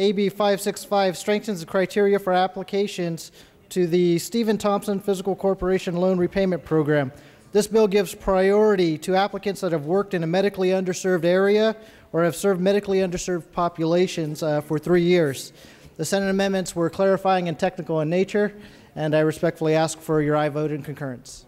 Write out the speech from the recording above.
AB 565 strengthens the criteria for applications to the Steven Thompson Physician Corporation Loan Repayment Program. This bill gives priority to applicants that have worked in a medically underserved area or have served medically underserved populations uh, for three years. The Senate amendments were clarifying and technical in nature, and I respectfully ask for your aye vote in concurrence.